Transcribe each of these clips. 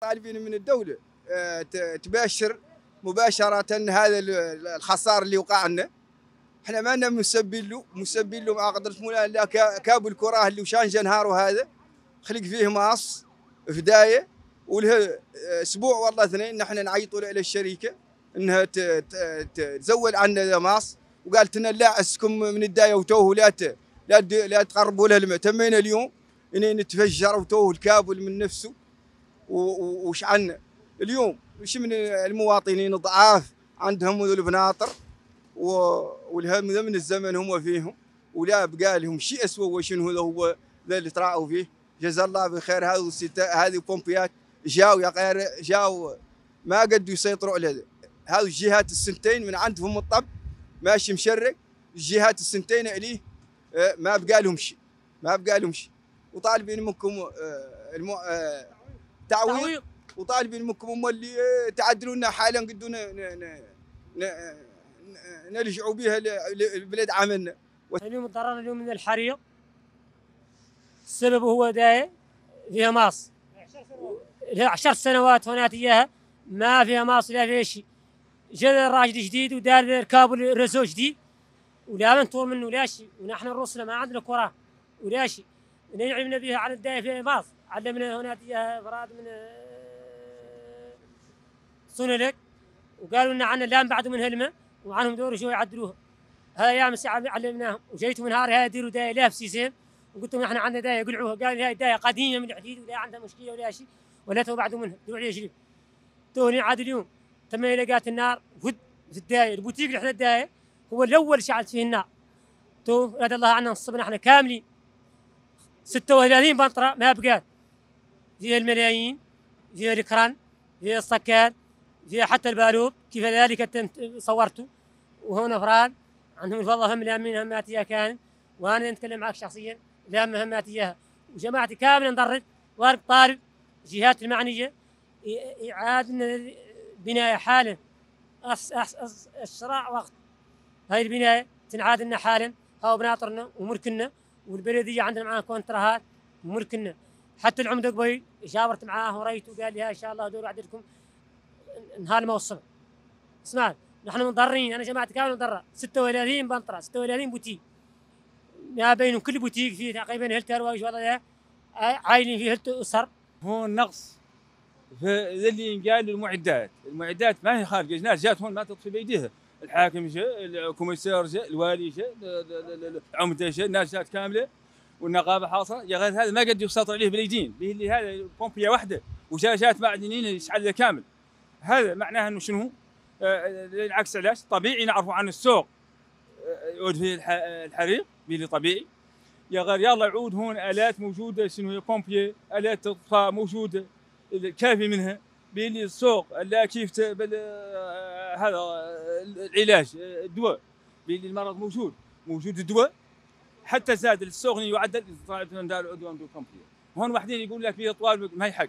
طالبين من الدولة آه، تباشر مباشرة هذا ال- الخسار اللي وقع لنا إحنا ما لنا مسبين له مسبين له ما قدرت مولا الا كا- كاب الكره اللي وشان نهاره هذا خلق فيه ماص فداية وله أسبوع والله اثنين نحن نعيطوا له إلى الشركة إنها تزول عنا ماص وقالت لنا لا أسكم من الداية وتوه لا لا لا تقربوا له تمينا اليوم. انين نتفجر وتوه الكابل من نفسه. وش عنا اليوم وش من المواطنين ضعاف عندهم ذو البناطر والهم من الزمن هم فيهم ولا بقى لهم شيء اسوء وشنو هو ذا اللي تراعوا فيه. جزا الله بخير هذه هذه بومبيات جاوا يا غير جاوا ما قدوا يسيطروا على هذه الجهات السنتين من عندهم الطب. ماشي مشرق. الجهات السنتين اليه آه، ما بقى لهم شيء. ما بقى لهم شيء. وطالبين منكم آه، المو... تعويض وطالبين منكم هم اللي تعدلوا لنا حالا قدوا ن- ن- ن- ن- ن- نلجعوا بها لبلاد عملنا اليوم تضررنا اليوم من الحريق السبب هو داي فيها ماص. لها عشر سنوات هناك إياها ما فيها ماص لا فيها شيء. جا الراجل جديد ودار كابل رسو جديد. ولا منطور منه لا شيء. ونحن الرسل ما عندنا كرة ولا شيء. نعلمنا بها على الداية فيها ماص. علمنا هناك اياها فراد من آه، سنلك وقالوا لنا عنا لا بعد من هلمة وعنهم دور شو يعدلوها. هاي أيام الساعة علمناهم وجيت من نهار هاي ديروا دايه لا في سيسيم وقلت لهم إحنا عندنا دايه قلعوها قال هاي دايه قديمة من الحديد ولا عندها مشكلة ولا شيء ولا تو بعد منها دروع لي شريف توني عاد اليوم تم لقات النار ود في الدايه البوتيق اللي إحنا الدايه هو الأول شعلت فيه النار. تو رضي الله عنا نصبنا إحنا كاملين. 36 بنطره ما بقات. فيها الملايين فيها الكران فيها الصكان فيها حتى البالوب كيف ذلك صورته؟ وهنا فراد عندهم الفضل هم لامين همات إياها كان وأنا نتكلم معك شخصيا لام همات إياها. وجماعتي كامله انضرت وأنا طالب الجهات المعنية إعادة بناء حالا أسرع وقت. هاي البناية تنعاد لنا حالا هاو بناطرنا وملكنا والبلدية عندنا معاها كونتراهات وملكنا. حتى العمده قبيل شاورت معاه وريت وقال لي إن شاء الله دور عددكم نهار ما وصل اسمع نحن مضرين أنا جماعتي كانوا مضرة 36 بنطرة 36 بوتيك ما بينهم كل بوتيك فيه تقريبا هلت ارواج والله عايلين فيه هلت اسر هون نقص في اللي ينقال المعدات، المعدات ما هي خارجه، ناس جات هون ما تطفي بأيديها، الحاكم جاء، الكوميسار جاء، الوالي جاء، ال- ال- ال- العمده جاء، الناس جات كاملة. والنقابة حاصلة، يا غير هذا ما قد يسيطر عليه بالايدين، به اللي هذا بومبيه واحدة وشاشات معدنيين يشعل كامل. هذا معناه إنه شنو؟ آه، العكس علاش؟ طبيعي نعرفوا عن السوق. آه، يعود فيه الح- الحريق بيلي طبيعي. يا غير يلا يعود هون آلات موجودة شنو هي؟ بومبيي آلات اطفاء موجودة كافي منها. بيلي السوق لا كيف آه، هذا العلاج الدواء. بيلي المرض موجود. موجود الدواء حتى زاد السوق يعدل من دار عدوان دو بومبيي هون واحدين يقول لك فيه طوال ما هي حق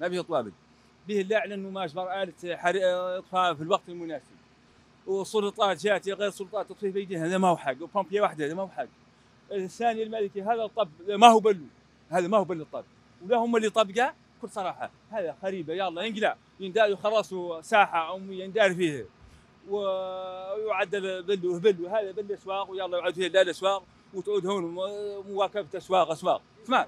ما فيه طوابق به آلة حري- آه، إطفاء في الوقت المناسب. وسلطات جاتي غير سلطات تطفي بايديها هذا ما هو حق. وبومبيا واحدة هذا ما هو حق. الثاني الملكي هذا الطب ما هو بلو. هذا ما هو بلو الطب. ولا هم اللي طبقه؟ بكل صراحة. هذا خريبه يلا ينقلع. يندار خلصوا ساحه أو يندار فيها ويعدل بلو بلو. هذا بل أسواق ويلا يعد فيها لا الاسواق وتعود هون مواكبه اسواق أسواق. تمام